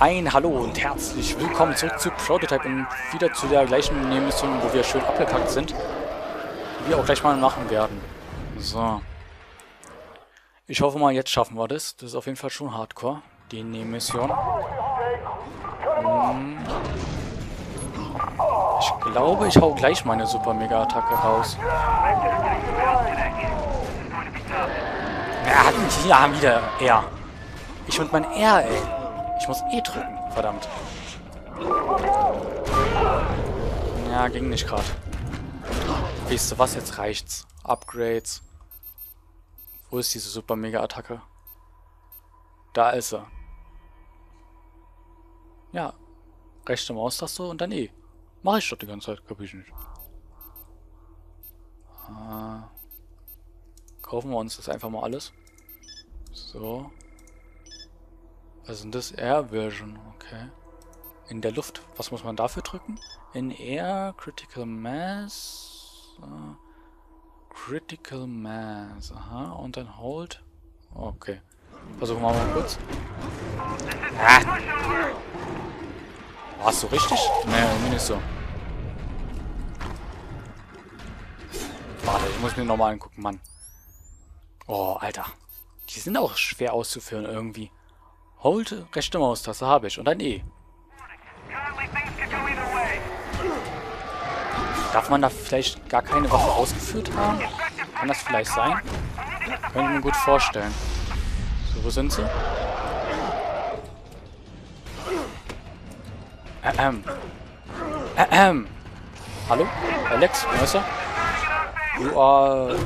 Ein Hallo und herzlich willkommen zurück zu Prototype und wieder zu der gleichen Mission, wo wir schön abgekackt sind. Die wir auch gleich mal machen werden. So. Ich hoffe mal, jetzt schaffen wir das. Das ist auf jeden Fall schon Hardcore, die Mission. Hm. Ich glaube, ich hau gleich meine Super-Mega-Attacke raus. Er hier wieder R. Ich und mein R, ey. Ich muss E drücken. Verdammt. Ja, ging nicht gerade. Weißt du was, jetzt reicht's. Upgrades. Wo ist diese Super-Mega-Attacke? Da ist er. Ja. Rechte Maustaste und dann E. Mach ich doch die ganze Zeit, kapier ich nicht. Ah. Kaufen wir uns das einfach mal alles. So. Was denn das? Air Version, okay. In der Luft. Was muss man dafür drücken? In Air, Critical Mass. Uh, critical Mass. Aha, und dann Hold. Okay. Versuchen wir mal kurz. Ah. Warst du richtig? Nee, irgendwie nicht so. Warte, ich muss mir nochmal angucken, Mann. Oh, Alter. Die sind auch schwer auszuführen irgendwie. Hold, rechte Maustaste habe ich und ein E. Darf man da vielleicht gar keine Waffe ausgeführt haben? Kann das vielleicht sein? Kann ich mir gut vorstellen. So, wo sind sie? Ähm. Ähm. Hallo? Alex, Messer? Du, äh...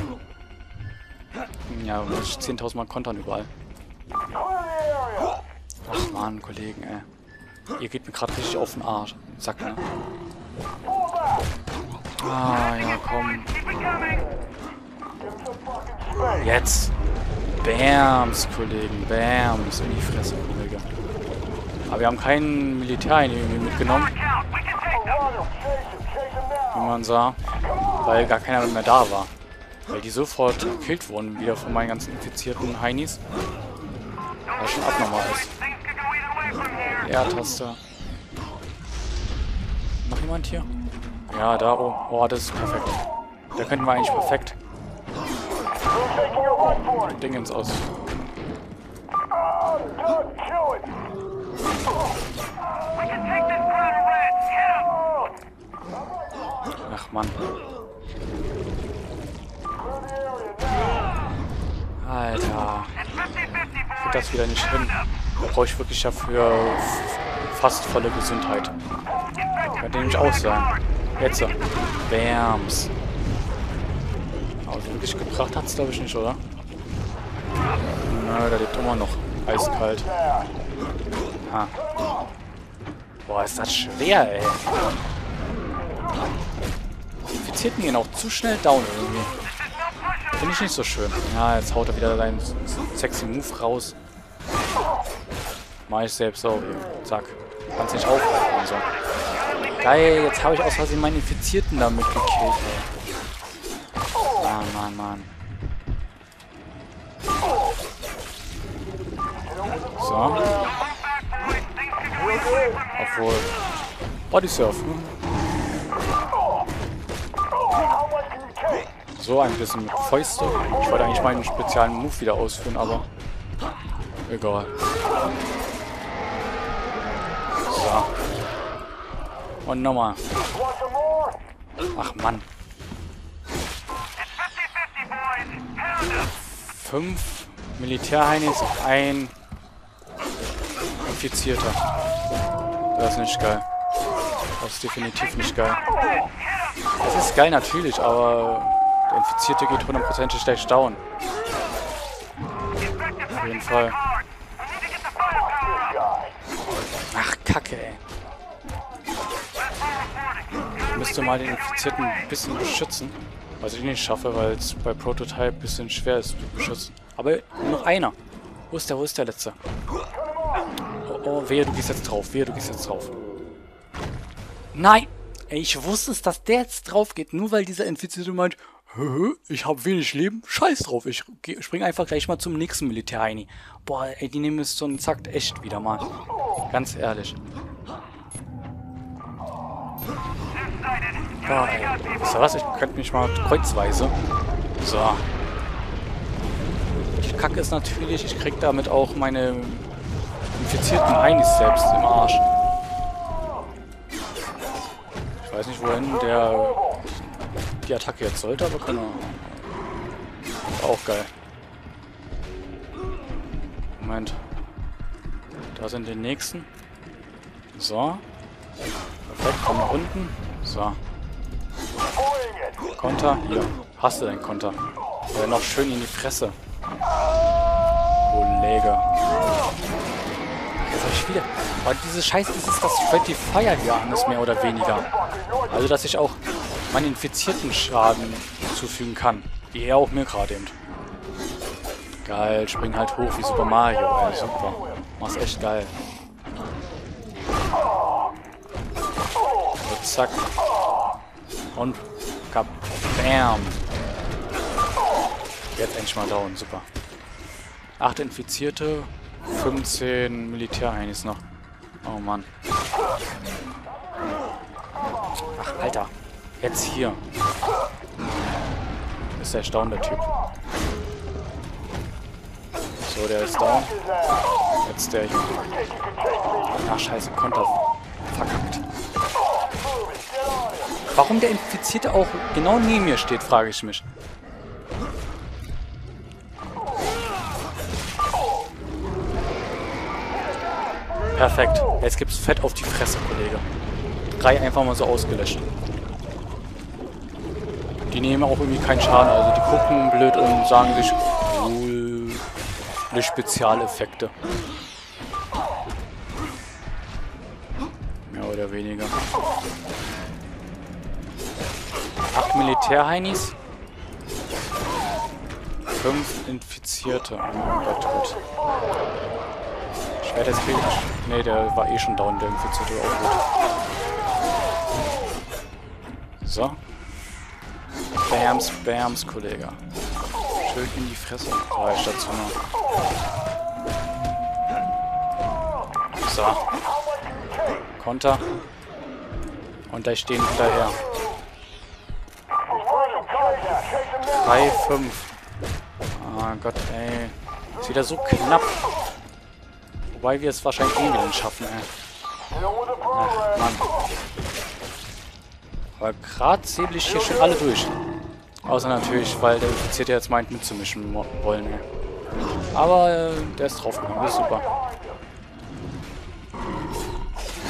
Ja, muss ich 10.000 Mal kontern überall. Ach man, Kollegen, ey. Ihr geht mir gerade richtig auf den Arsch. Sack, ne? Ah, ja, komm. Jetzt. Bams, Kollegen. Bams. In die Fresse, Kollege. Aber wir haben keinen Militär irgendwie mitgenommen. Wie man sah. Weil gar keiner mehr da war. Weil die sofort gekillt wurden, wieder von meinen ganzen infizierten Heinis. Was schon abnormal ist. R-Taste. Noch jemand hier? Ja, da. Oh, oh, das ist perfekt. Da könnten wir eigentlich perfekt Dingens aus. Ach Mann. Alter. Geht das wieder nicht hin. Brauche ich wirklich dafür fast volle Gesundheit. Könnte nämlich auch sein. Jetzt. Bams. Aber wirklich gebracht hat es glaube ich nicht, oder? Nö, da lebt immer noch eiskalt. Ah. Boah, ist das schwer, ey. Die Infizierten gehen auch zu schnell down irgendwie. Finde ich nicht so schön. Ja, jetzt haut er wieder seinen sexy Move raus. Mach ich selbst auch. Zack. Kannst nicht aufhalten und so. Geil, jetzt habe ich aus Versehen meinen Infizierten damit gekillt, ey. Mann, Mann, Mann. So. Obwohl. Body Surf. Hm? So ein bisschen mit Fäuste. Ich wollte eigentlich meinen speziellen Move wieder ausführen, aber egal. Und nochmal. Ach Mann. Fünf Militärheinis, ein Infizierter. Das ist nicht geil. Das ist definitiv nicht geil. Das ist geil natürlich, aber der Infizierte geht hundertprozentig gleich down. Auf jeden Fall. Müsste mal den Infizierten ein bisschen beschützen. Was ich nicht schaffe, weil es bei Prototype ein bisschen schwer ist zu beschützen. Aber noch einer. Wo ist der, wo ist der letzte? Oh, oh, wehe, du gehst jetzt drauf. Wehe, du gehst jetzt drauf. Nein! Ich wusste es, dass der jetzt drauf geht, nur weil dieser Infizierte meint, ich habe wenig Leben, scheiß drauf, ich spring einfach gleich mal zum nächsten Militär-Heini. Boah, ey, die nehmen es so einen Zack echt wieder mal. Ganz ehrlich. Boah, ey. Wisst ihr was? Ich könnte mich mal kreuzweise. So. Die Kacke ist natürlich, ich krieg damit auch meine infizierten Heinis selbst im Arsch. Ich weiß nicht, wohin der die Attacke jetzt sollte, aber keine Ahnung. Auch geil. Moment. Da sind die nächsten. So. Perfekt, komm nach unten. So. Konter. Hier. Hast du deinen Konter. Oder noch schön in die Fresse. Kollege. Jetzt hab ich wieder. Aber diese Scheiße, das ist das Friendly Fire hier an, ist mehr oder weniger. Also, dass ich auch meinen Infizierten Schaden zufügen kann. Wie er auch mir gerade eben. Geil, spring halt hoch wie Super Mario, ey, super. Mach's echt geil. So, zack. Und kabam. Jetzt endlich mal down, super. Acht Infizierte, 15 Militärheinis noch. Oh Mann. Ach, Alter. Jetzt hier. Ist der Staun, der Typ. So, der ist down. Jetzt der hier. Ach, scheiße, Konter. Verkackt. Warum der Infizierte auch genau neben mir steht, frage ich mich. Perfekt. Jetzt gibt's Fett auf die Fresse, Kollege. Drei einfach mal so ausgelöscht. Die nehmen auch irgendwie keinen Schaden. Also die gucken blöd und sagen sich, cool, eine Spezialeffekte. Militärheinis. Fünf Infizierte. Oh Gott, gut. Schwert jetzt kriege ich. Ne, der war eh schon down, der Infizierte auch gut. So. Bams, Bams, Kollege. Schön in die Fresse. Drei Stationen. So. Konter. Und da stehen hinterher. 3, 5. Ah Gott, ey. Ist wieder so knapp. Wobei wir es wahrscheinlich eh wieder schaffen, ey. Ach, Mann. Aber gerade säbel ich hier schon alle durch. Außer natürlich, weil der Infizierte jetzt meint mitzumischen wollen. Ey. Aber äh, der ist draufgegangen, das ist super.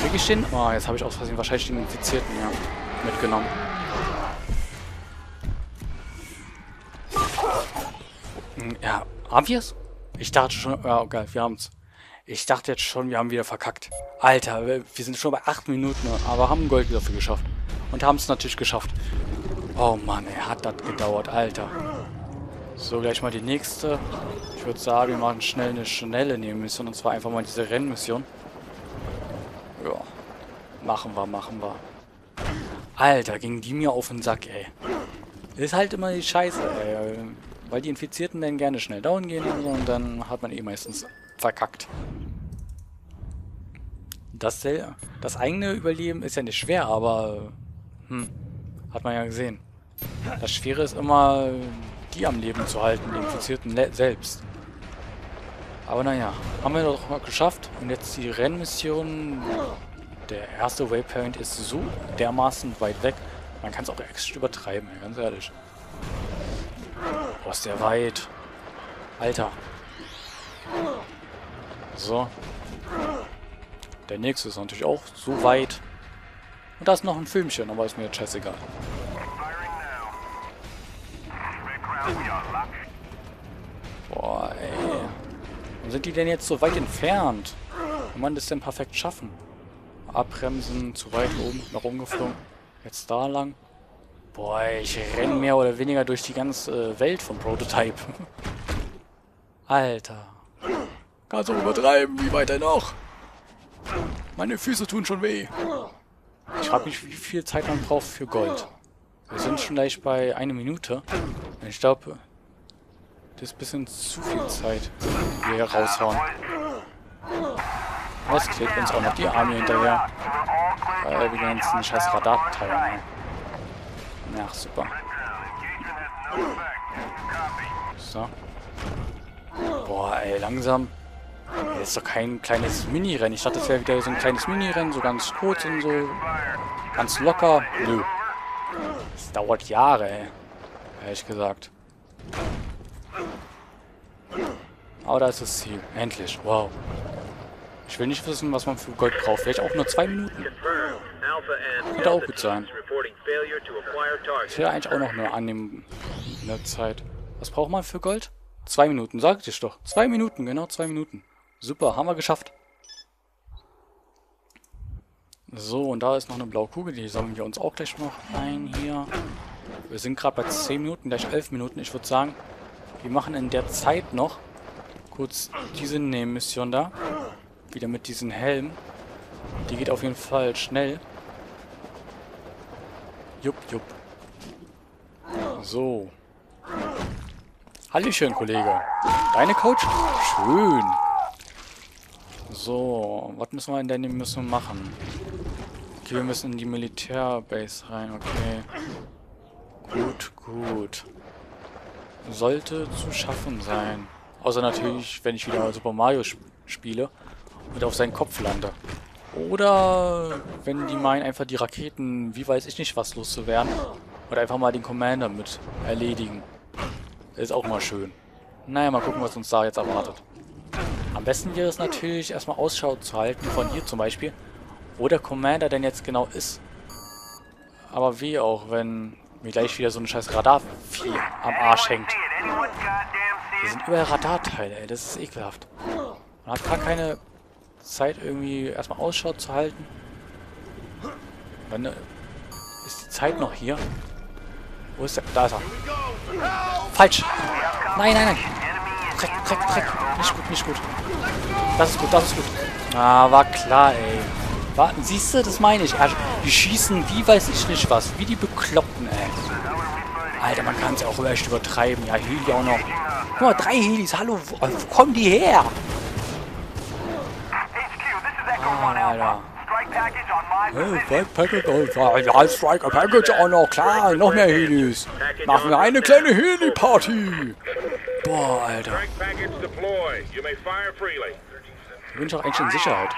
Krieg ich den? Oh, jetzt habe ich aus Versehen wahrscheinlich den Infizierten ja mitgenommen. Ja, haben wir es? Ich dachte schon, ja, geil, wir haben es. Ich dachte jetzt schon, wir haben wieder verkackt. Alter, wir sind schon bei 8 Minuten, aber haben Gold dafür geschafft. Und haben es natürlich geschafft. Oh Mann, ey, hat das gedauert, Alter. So, gleich mal die nächste. Ich würde sagen, wir machen schnell eine schnelle Nebenmission. Und zwar einfach mal diese Rennmission. Ja. Machen wir, machen wir. Alter, ging die mir auf den Sack, ey. Ist halt immer die Scheiße, ey. Weil die Infizierten dann gerne schnell down gehen und, dann hat man eh meistens verkackt. Das, das eigene Überleben ist ja nicht schwer, aber... Hm, hat man ja gesehen. Das Schwere ist immer, die am Leben zu halten, die Infizierten selbst. Aber naja, haben wir doch mal geschafft. Und jetzt die Rennmission. Der erste Waypoint ist so dermaßen weit weg. Man kann es auch extra übertreiben, ganz ehrlich. Boah, ist der weit. Alter. So. Der nächste ist natürlich auch so weit. Und da ist noch ein Filmchen, aber ist mir jetzt scheißegal. Boah, ey. Warum sind die denn jetzt so weit entfernt? Kann man das denn perfekt schaffen? Abbremsen, zu weit oben, nach oben geflogen. Jetzt da lang. Boah, ich renne mehr oder weniger durch die ganze Welt vom Prototype. Alter. Kannst du übertreiben, wie weit denn noch? Meine Füße tun schon weh. Ich frage mich, wie viel Zeit man braucht für Gold. Wir sind schon gleich bei einer Minute. Ich glaube, das ist ein bisschen zu viel Zeit, die wir hier raushauen. Was kriegt uns auch noch die Army hinterher? Weil wir die ganzen scheiß Radarteile haben. Ja, super. So. Boah, ey, langsam. Das ist doch kein kleines Mini-Rennen. Ich dachte, das wäre wieder so ein kleines Mini-Rennen, so ganz kurz und so ganz locker. Nö. Das dauert Jahre, ey. Ehrlich gesagt. Aber da ist das Ziel. Endlich. Wow. Ich will nicht wissen, was man für Gold braucht. Vielleicht auch nur zwei Minuten. Könnte auch gut sein. Ich will eigentlich auch noch nur annehmen in der Zeit. Was braucht man für Gold? Zwei Minuten, sagte ich doch. Zwei Minuten, genau zwei Minuten. Super, haben wir geschafft. So, und da ist noch eine blaue Kugel. Die sammeln wir uns auch gleich noch ein hier. Wir sind gerade bei 10 Minuten, gleich 11 Minuten. Ich würde sagen, wir machen in der Zeit noch kurz diese Nebenmission da. Wieder mit diesem Helm. Die geht auf jeden Fall schnell. Jupp, jupp. So. Hallöchen, Kollege. Deine Coach? Schön. So, was müssen wir in der Mission machen? Okay, wir müssen in die Militärbase rein, okay. Gut, gut. Sollte zu schaffen sein. Außer natürlich, wenn ich wieder Super Mario sp spiele und auf seinen Kopf lande. Oder wenn die meinen, einfach die Raketen, wie weiß ich nicht was, loszuwerden. Oder einfach mal den Commander mit erledigen. Ist auch mal schön. Naja, mal gucken, was uns da jetzt erwartet. Am besten wäre es natürlich, erstmal Ausschau zu halten, von hier zum Beispiel, wo der Commander denn jetzt genau ist. Aber wie auch, wenn mir gleich wieder so ein scheiß Radarvieh am Arsch hängt. Hier sind überall Radarteile, ey, das ist ekelhaft. Man hat gar keine Zeit, irgendwie erstmal Ausschau zu halten. Dann ist die Zeit noch hier. Wo ist der? Da ist er. Falsch. Nein, nein, nein. Dreck, Dreck, Dreck. Nicht gut, nicht gut. Das ist gut, das ist gut. Ah, war klar, ey. Warten, siehst du, das meine ich. Die schießen wie weiß ich nicht was. Wie die Bekloppten, ey. Alter, man kann es ja auch echt übertreiben. Ja, Heli auch noch. Guck mal, drei Helis. Hallo, wo, wo kommen die her? Ah, Alter. Hey, Strike Package, oh, ja, Strike Package auch noch, klar, noch mehr Helis. Machen wir eine kleine Heli-Party. Boah, Alter. Da bin ich auch eigentlich in Sicherheit.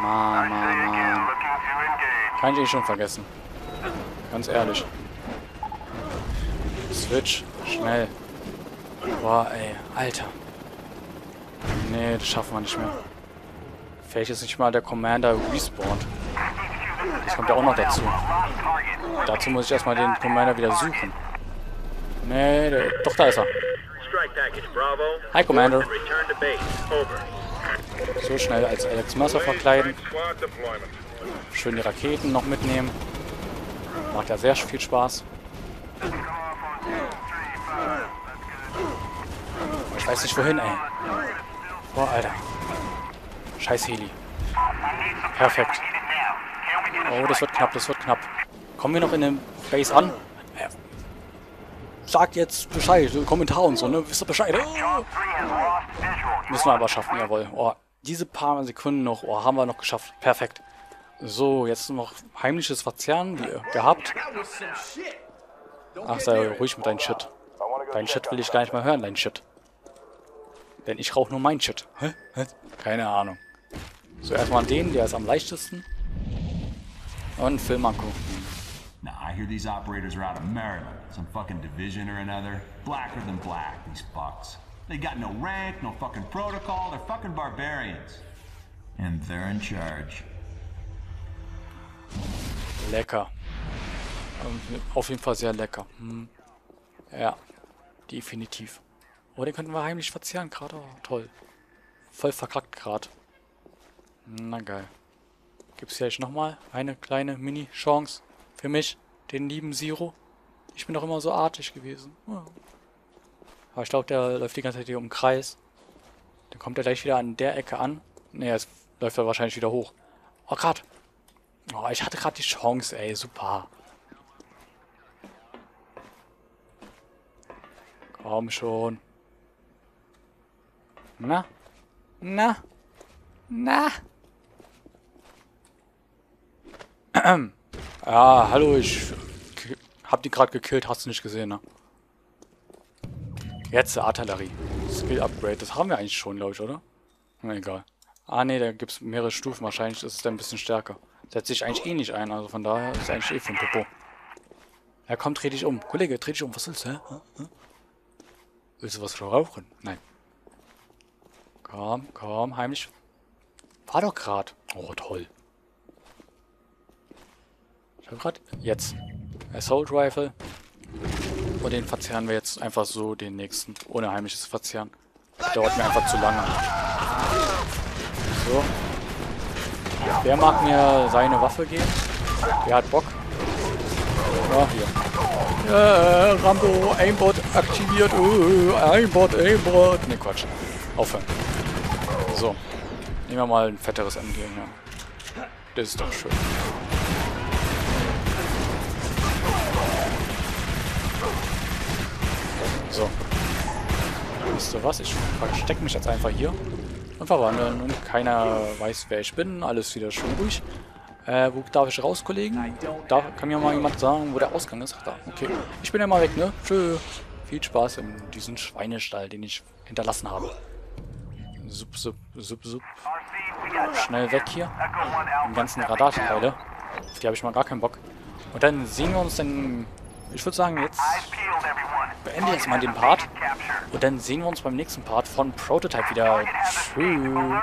Mann, Mann, Mann. Kann ich eh schon vergessen. Ganz ehrlich. Switch, schnell. Boah, ey, Alter. Nee, das schaffen wir nicht mehr. Vielleicht ist nicht mal der Commander respawned. Das kommt ja auch noch dazu. Dazu muss ich erstmal den Commander wieder suchen. Nee, der, doch, da ist er. Hi, Commander. So schnell als Alex Mercer verkleiden. Schön die Raketen noch mitnehmen. Macht ja sehr viel Spaß. Ich weiß nicht wohin, ey. Boah, Alter. Scheiß Heli. Perfekt. Oh, das wird knapp, das wird knapp. Kommen wir noch in den Base an? Sagt jetzt Bescheid, Kommentar und so, ne? Wisst ihr Bescheid? Oh. Müssen wir aber schaffen, jawohl. Oh, diese paar Sekunden noch, oh, haben wir noch geschafft. Perfekt. So, jetzt noch heimliches Verzerren gehabt. Ach, sei ruhig mit deinem Shit. Dein Shit will ich gar nicht mal hören, dein Shit. Denn ich rauche nur mein Shit. Hä? Hä? Keine Ahnung. So, erstmal den, der ist am leichtesten. Und Film angucken. Now, I hear these operators are out of Maryland. Some fucking division or another. Blacker than black, these fucks. They got no rank, no fucking protocol. They're fucking barbarians. And they're in charge. Lecker. Auf jeden Fall sehr lecker. Hm. Ja, definitiv. Oh, den könnten wir heimlich verzehren gerade. Oh, toll. Voll verkackt gerade. Na geil. Gibt es vielleicht nochmal eine kleine Mini-Chance für mich, den lieben Zero? Ich bin doch immer so artig gewesen. Aber ich glaube, der läuft die ganze Zeit hier um Kreis. Dann kommt er gleich wieder an der Ecke an. Ne, jetzt läuft er wahrscheinlich wieder hoch. Oh, gerade. Oh, ich hatte gerade die Chance, ey. Super. Komm schon. Na? Na? Na? Ah, hallo, ich hab die gerade gekillt, hast du nicht gesehen, ne? Jetzt Artillerie. Skill Upgrade, das haben wir eigentlich schon, glaube ich, oder? Na, egal. Ah, ne, da gibt es mehrere Stufen, wahrscheinlich ist es dann ein bisschen stärker. Setzt sich eigentlich eh nicht ein, also von daher ist es eigentlich eh ein Popo. Ja, komm, dreh dich um. Kollege, dreh dich um, was willst du, hä? Willst du was rauchen? Nein. Komm, komm, heimlich. War doch grad. Oh, toll. Grad... Jetzt. Assault Rifle. Und den verzehren wir jetzt einfach so, den nächsten. Ohne heimliches Verzehren. Dauert mir einfach zu lange. So. Wer mag mir seine Waffe geben? Wer hat Bock? Ja, hier. Äh, Rambo, Aimbot aktiviert. Uh, Aimbot, Aimbot. Ne, Quatsch. Aufhören. So. Nehmen wir mal ein fetteres MG hier. Das ist doch schön. Wisst ihr was? Ich verstecke mich jetzt einfach hier und verwandeln. Und keiner weiß, wer ich bin. Alles wieder schön ruhig. Äh, wo darf ich raus, Kollegen? Da kann mir mal jemand sagen, wo der Ausgang ist. Ach, da. Okay. Ich bin ja mal weg, ne? Tschö. Viel Spaß in diesem Schweinestall, den ich hinterlassen habe. Sup, sup, sup, sup. Schnell weg hier. Die ganzen Radarteile. Auf die habe ich mal gar keinen Bock. Und dann sehen wir uns dann... Ich würde sagen, jetzt beende jetzt mal den Part. Und dann sehen wir uns beim nächsten Part von Prototype wieder. Tschüss.